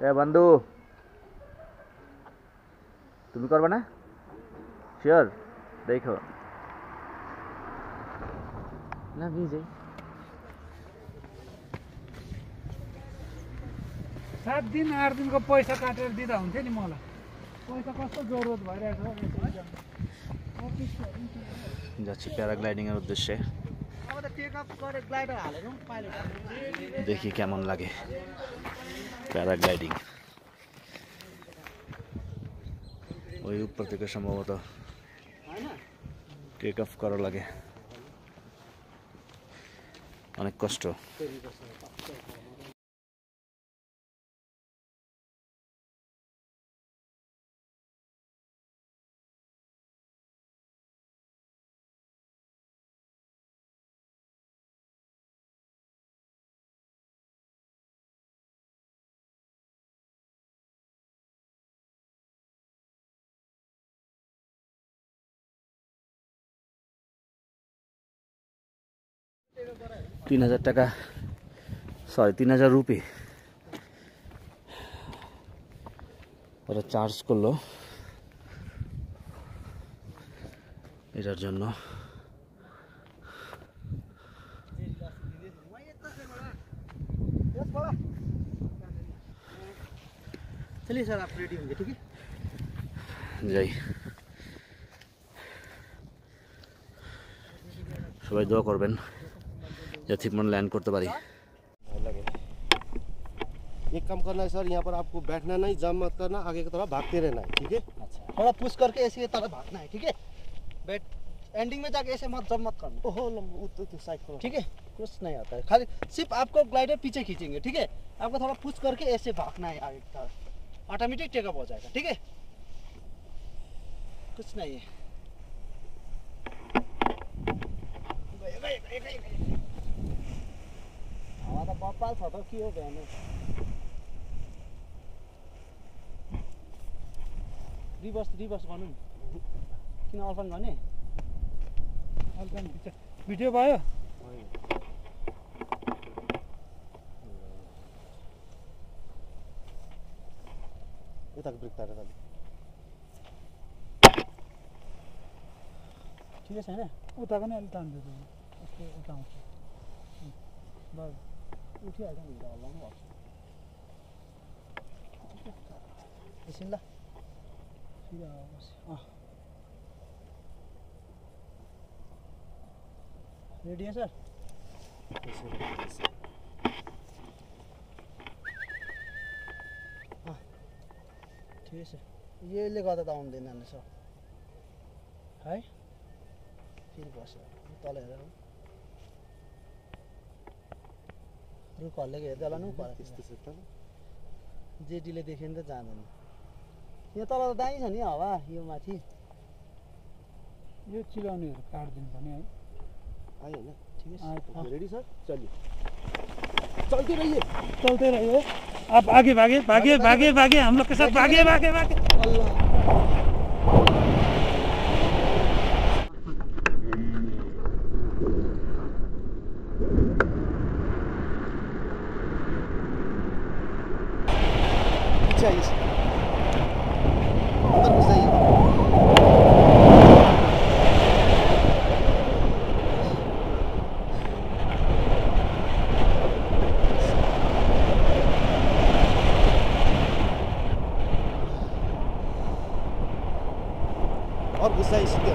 এ বন্ধু তুমি করবে না শিওর দেখো না ভিজে सात दिन आठ दिनको पैसा काटेर दिँदा हुन्थ्यो नि मलाई पैसा कस्तो जरुरत भइरहेको छ যাচ্ছি প্যারাগ্লাইডিংয়ের উদ্দেশ্যে দেখি কেমন লাগে প্যারাগ্লাইডিং। ওই উপর থেকে সম্ভবত টেক অফ করা লাগে। অনেক কষ্ট। তিন হাজার টাকা সরি তিন হাজার রুপি ওরা চার্জ করলো এটার জন্য चलिए सर आप रेडी होंगे ठीक है যাই সবাই দোয়া করবেন যে ঠিক মনে ল্যান্ড করতে পারি लगे एक काम करना है सर यहाँ पर आपको बैठना नहीं जम मत करना आगे की तरफ भागते रहना है ठीक है थोड़ा पुश करके ऐसे ये तरफ भागना है ठीक है बैट एंडिंग में जाके ऐसे मत जब मत करना ओहो लंबू तो, तो साइड करो ठीक है कुछ नहीं आता है खाली सिर्फ आपको ग्लाइडर पीछे खींचेंगे ठीक है आपको थोड़ा पुश करके ऐसे भागना है आगे की तरफ ऑटोमेटिक टेकअप हो जाएगा ठीक है कुछ नहीं है त बप्पाल छ त के हो भ्यानु रिभर्स रिभर्स गर्नु किन अल्फान गर्ने अल्का भिडियो भयो यताको ब्रेक तारेर जानु। ठिकै छैन उताको नि अलिक तान्छु उता आउँछ बस उठिहाल्छ नि त हल्लाउनु भएको छ एकछिन ल आओस्। रेडी है सर। ठिकै छ यसले गर्दा त आउँदैन सर है फेरि बस्यो तल हेरेर रुख हल्लेको हेर्दै होला नि त्यस्तो छ त। जेटीले देख्यो नि त जाँदैन। यहाँ तल त दामी छ नि हावा यो माथि। यो चिलाउनेहरू काटिदिनु भने है। आयो होइन ठिकै छ। रेडी सर चलिए चलते रहिए चलते रहिए आप आगे भागे भागे भागे भागे हम लोग के साथ भागे भागे भागे। पीछे आइए सर। अंदर घुस जाइए और घुस जाइए सीधे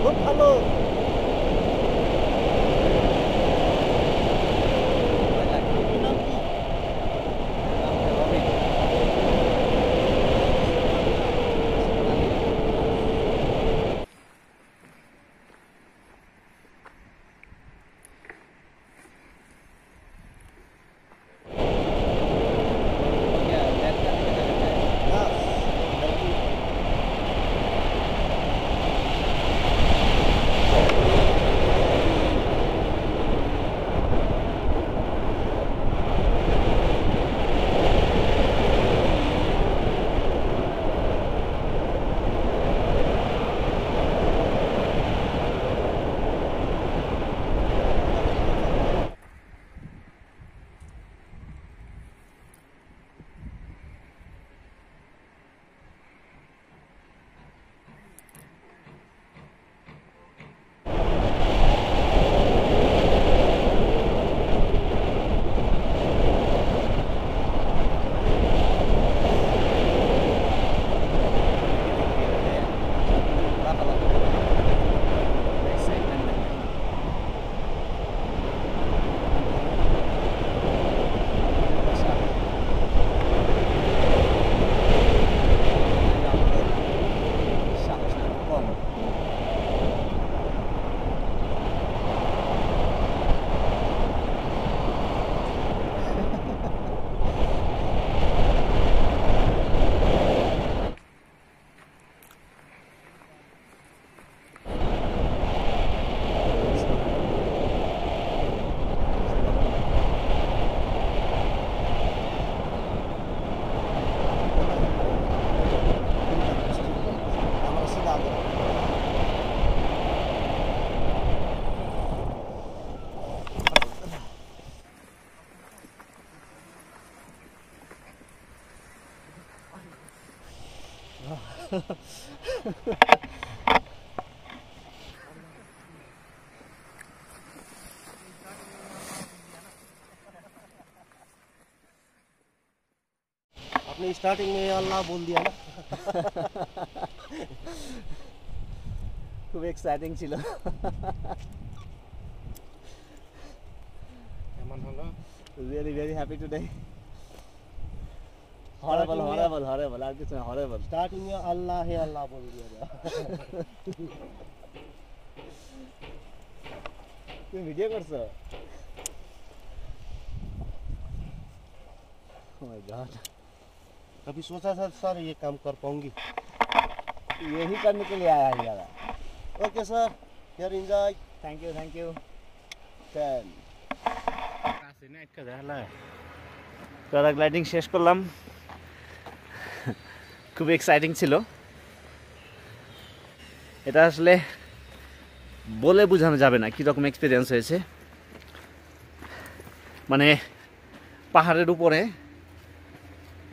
Not alone. आपने स्टार्टिंग में अल्लाह बोल दिया ना খুব এক্সাইটিং ছিল কেমন হলো really very happy today horrible Starting में- হরেবল হরেবল আর কিছু না হরেবল स्टार्टिंग में अल्लाह है अल्लाह बोल दिया था তুমি ভিডিও করছো Oh my God. कभी सोचा था सर ये काम कर पाऊंगी यही करने के लिए आया है यार ओके सर यार enjoy thank you thank you চল প্যারাগ্লাইডিং শেষ করলাম খুব এক্সাইটিং ছিল। এটা আসলে বলে বোঝানো যাবে না কীরকম এক্সপিরিয়েন্স হয়েছে। মানে পাহাড়ের উপরে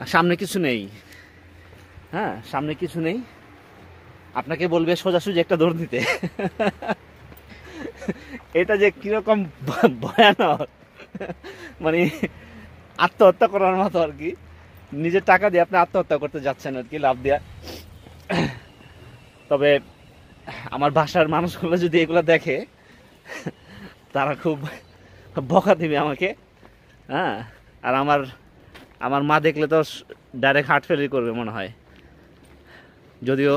সামনে কিছু নেই। হ্যাঁ সামনে কিছু নেই। আপনাকে বলবে সোজাসুজি একটা দৌড় দিতে। এটা যে কীরকম ভয়ানক। মানে আত্মহত্যা করার মতো আর কি। নিজের টাকা দিয়ে আপনি আত্মহত্যা করতে যাচ্ছেন আর কি, লাভ দেয়া। তবে আমার বাসার মানুষগুলো যদি এগুলো দেখে, তারা খুব বকা দিবে আমাকে হ্যাঁ? আর আমার আমার মা দেখলে তো ডাইরেক্ট হার্ট ফেলি করবে মনে হয়। যদিও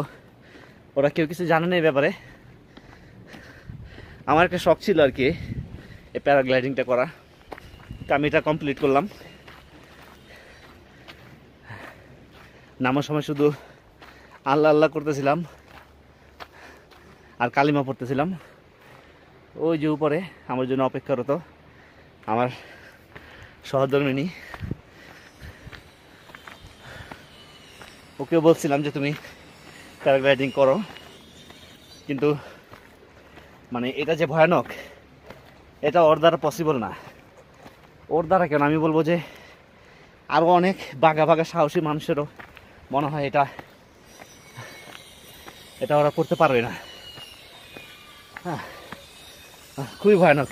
ওরা কেউ কিছু জানে না এই ব্যাপারে। আমার একটা শখ ছিল আর কি, এই প্যারাগ্লাইডিংটা করা। আমি এটা কমপ্লিট করলাম। নামার সময় শুধু আল্লাহ আল্লাহ করতেছিলাম আর কালিমা পড়তেছিলাম। ওই যে উপরে আমার জন্য অপেক্ষারত আমার সহধর্মিনী। ওকেও বলছিলাম যে তুমি প্যারাগ্লাইডিং করো। কিন্তু মানে এটা যে ভয়ানক, এটা ওর দ্বারা পসিবল না। ওর দ্বারা কেন? আমি বলব যে আরও অনেক বাঘা বাঘা সাহসী মানুষেরও মনে হয় এটা এটা ওরা করতে পারবে না। খুবই ভয়ানক।